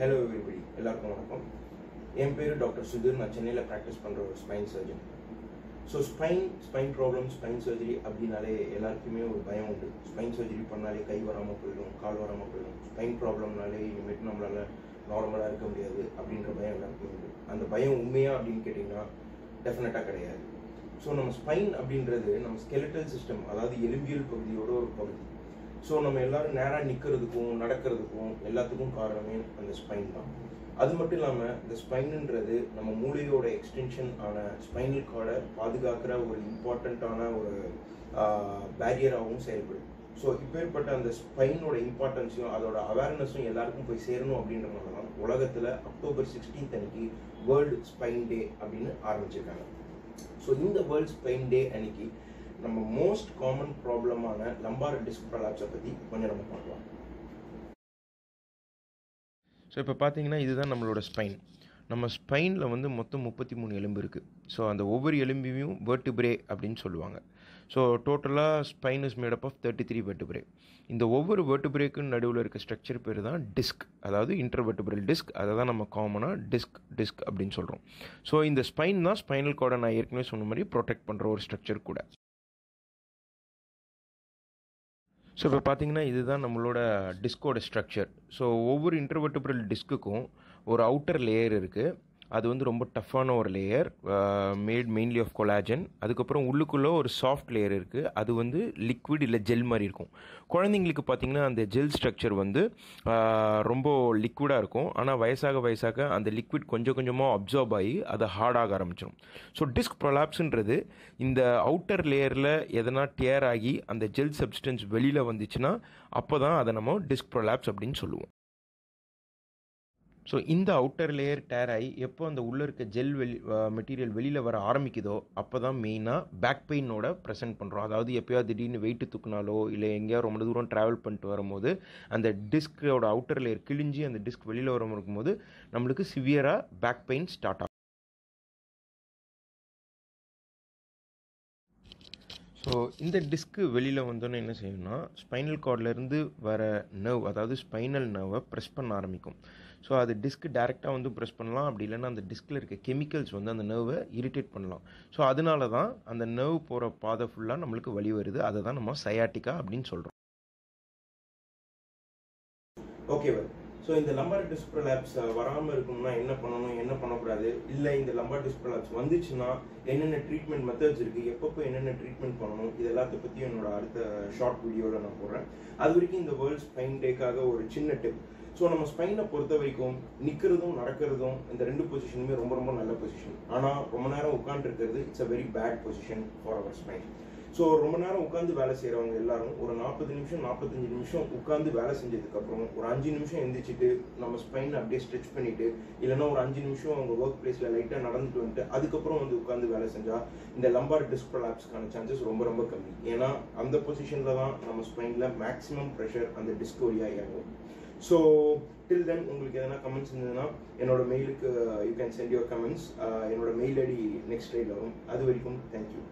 Hello everybody எல்லாருக்கும் வணக்கம். என் பேர் டாக்டர் சுதீர். நான் சென்னையில் ப்ராக்டிஸ் பண்ணுற ஒரு spine surgeon so spine spine problem spine surgery அப்படின்னாலே எல்லாருக்குமே ஒரு பயம் உண்டு. ஸ்பைன் சர்ஜரி பண்ணாலே கை வராமல் போயிடும் கால் வராமல் போயிடும். ஸ்பைன் ப்ராப்ளம்னாலே இனிமேட்டு நம்மளால் நார்மலாக இருக்க முடியாது அப்படின்ற பயம் எல்லாருக்குமே உண்டு. அந்த பயம் உண்மையா அப்படின்னு கேட்டிங்கன்னா டெஃபினட்டாக கிடையாது. ஸோ நம்ம ஸ்பைன் அப்படின்றது நம்ம ஸ்கெலட்டல் சிஸ்டம் அதாவது எலும்பியல் பகுதியோட ஒரு பகுதி. ஸோ நம்ம எல்லாரும் நேராக நிற்கிறதுக்கும் நடக்கிறதுக்கும் எல்லாத்துக்கும் காரணமே அந்த ஸ்பைன் தான். அது மட்டும் இல்லாமல் இந்த ஸ்பைனுன்றது நம்ம மூளையோட எக்ஸ்டென்ஷன் ஆன ஸ்பைனல் கார்டை பாதுகாக்கிற ஒரு இம்பார்ட்டண்ட்டான ஒரு பேரியராகவும் செயல்படும். ஸோ இப்பேற்பட்ட அந்த ஸ்பைனோட இம்பார்ட்டன்ஸையும் அதோட அவேர்னஸும் எல்லாருக்கும் போய் சேரணும் அப்படின்றனால தான் உலகத்தில் அக்டோபர் சிக்ஸ்டீன்த் அன்னைக்கு வேர்ல்டு ஸ்பைன் டே அப்படின்னு ஆரம்பிச்சிருக்காங்க. ஸோ இந்த வேர்ல்ட் ஸ்பைன் டே அன்னைக்கு நம்ம மோஸ்ட் காமன் ப்ராப்ளமான லம்பார் டிஸ்க் ப்ரலாப்ஸை பற்றி கொஞ்சம் நம்ம பார்க்கலாம். ஸோ இப்போ பார்த்தீங்கன்னா இதுதான் நம்மளோட ஸ்பைன் நம்ம ஸ்பைனில் வந்து மொத்தம் முப்பத்தி மூணு எலும்பு இருக்குது ஸோ அந்த ஒவ்வொரு எலும்பையும் வேர்ட்டுபிரே அப்படின்னு சொல்லுவாங்க. ஸோ டோட்டலாக spine is made up of thirty three vertebrae இந்த ஒவ்வொரு வெர்டிபிரேக்கும் நடுவில் இருக்க ஸ்ட்ரக்சர் பேர் தான் டிஸ்க் அதாவது இன்டர்வெர்ட்டுபிரல் டிஸ்க் அதை தான் நம்ம காமனாக டிஸ்க் டிஸ்க் அப்படின்னு சொல்கிறோம் ஸோ இந்த ஸ்பைன் தான் ஸ்பைனல் கார்டை நான் ஏற்கனவே சொன்ன மாதிரி ப்ரொடெக்ட் பண்ணுற ஒரு ஸ்ட்ரக்சர் கூட. ஸோ இப்போ பார்த்தீங்கன்னா இதுதான் நம்மளோட டிஸ்கோட ஸ்ட்ரக்சர் ஸோ ஒவ்வொரு இன்டர்வெர்டிபிரல் டிஸ்க்குக்கும் ஒரு அவுட்டர் லேயர் இருக்குது அது வந்து ரொம்ப டஃப்பான ஒரு layer made mainly of collagen அதுக்கப்புறம் உள்ளுக்குள்ளே ஒரு சாஃப்ட் லேயர் இருக்குது அது வந்து லிக்விட் இல்லை ஜெல் மாதிரி இருக்கும். குழந்தைங்களுக்கு பார்த்திங்கன்னா அந்த ஜெல் ஸ்ட்ரக்சர் வந்து uh, ரொம்ப லிக்விடாக இருக்கும். ஆனால் வயசாக வயசாக அந்த லிக்விட் கொஞ்சம் கொஞ்சமாக அப்சர்வ் ஆகி அது ஹார்டாக ஆரம்பிச்சிடும் ஸோ டிஸ்க் ப்ரொலாப்ஸுன்றது இந்த அவுட்டர் லேயரில் எதனா டியர் ஆகி அந்த ஜெல் சப்ஸ்டன்ஸ் வெளியில் வந்துச்சுன்னா அப்போ தான் அதை நம்ம டிஸ்க் ப்ரொலாப்ஸ் அப்படின்னு சொல்லுவோம். ஸோ இந்த அவுட்டர் லேயர் டேர் ஆகி எப்போ அந்த உள்ளே இருக்க ஜெல் வெளி மெட்டீரியல் வெளியில் வர ஆரம்பிக்குதோ அப்போ தான் மெயினாக பேக் பெயினோட ப்ரெசென்ட் பண்ணுறோம் அதாவது எப்போயா திடீர்னு வெயிட்டு தூக்குனாலோ இல்லை எங்கேயா ரொம்ப தூரம் ட்ராவல் பண்ணிட்டு வரும்போது அந்த டிஸ்கோட அவுட்டர் லேயர் கிழிஞ்சி அந்த டிஸ்க் வெளியில் வரும்போது இருக்கும்போது நம்மளுக்கு சிவியராக பேக் பெயின் ஸ்டார்ட் ஆகும். ஸோ இந்த டிஸ்க்கு வெளியில் வந்தோன்னே என்ன செய்யணும்னா ஸ்பைனல் கார்ட்லேருந்து வர நர்வ் அதாவது ஸ்பைனல் நர்வை ப்ரெஸ் பண்ண ஆரம்பிக்கும். ஸோ அது டிஸ்க் டேரெக்டாக வந்து ப்ரெஸ் பண்ணலாம். அப்படி இல்லைன்னா அந்த டிஸ்கில் இருக்க கெமிக்கல்ஸ் வந்து அந்த நர்வை இரிட்டேட் பண்ணலாம். ஸோ அதனால தான் அந்த நர்வ் போகிற பாதை ஃபுல்லாக நம்மளுக்கு வழி வருது. அதை தான் நம்ம சயாட்டிக்கா அப்படின்னு சொல்கிறோம் ஓகே வெல் ஸோ இந்த லம்பார் டிஸ்க் ஆப்ஸ் வராமல் இருக்கணும்னா என்ன பண்ணணும் என்ன பண்ணக்கூடாது? இல்லை இந்த லம்பார் டிஸ்க் ஆப்ஸ் வந்துச்சுன்னா என்னென்ன ட்ரீட்மெண்ட் மெத்தட்ஸ் இருக்குது எப்பப்போ என்னென்ன ட்ரீட்மெண்ட் பண்ணணும் இது எல்லாத்த பற்றியும் என்னோட அடுத்த ஷார்ட் வீடியோவில் நான் போடுறேன். அது வரைக்கும் இந்த வேர்ல்ட் ஸ்பைன் டேக்காக ஒரு சின்ன டிப் ஸோ நம்ம ஸ்பைனை பொறுத்த வரைக்கும் நிற்கிறதும் நடக்கிறதும் இந்த ரெண்டு பொசிஷனுமே ரொம்ப ரொம்ப நல்ல பொசிஷன் ஆனால் ரொம்ப நேரம் உட்காந்துருக்கிறது it's a very bad position for our spine so ரொம்ப நேரம் உட்காந்து வேலை செய்கிறவங்க எல்லாரும் ஒரு நாற்பது நிமிஷம் நாற்பத்தஞ்சு நிமிஷம் உட்காந்து வேலை செஞ்சதுக்கப்புறம் ஒரு அஞ்சு நிமிஷம் எந்திரிச்சிட்டு நம்ம ஸ்பைன் அப்படியே ஸ்ட்ரெச் பண்ணிட்டு இல்லைன்னா ஒரு அஞ்சு நிமிஷம் அவங்க ஒர்க் பிளேஸில் லைட்டாக நடந்துட்டு வந்துட்டு அதுக்கப்புறம் வந்து உட்காந்து வேலை செஞ்சால் இந்த லம்பார் டிஸ்க் ப்ரலாப்ஸ்க்கான சான்சஸ் ரொம்ப ரொம்ப கம்மி. ஏன்னா அந்த பொசிஷனில் தான் நம்ம ஸ்பைனில் மேக்ஸிமம் ப்ரெஷர் அந்த டிஸ்க் வழியாக இறங்கும். ஸோ டில் தென் உங்களுக்கு எதனா கமெண்ட்ஸ் இருந்ததுன்னா என்னோட மெயிலுக்கு you can send your comments என்னோட மெயில் ஐடி நெக்ஸ்ட் ரைடில் வரும். அது வரைக்கும் தேங்க்யூ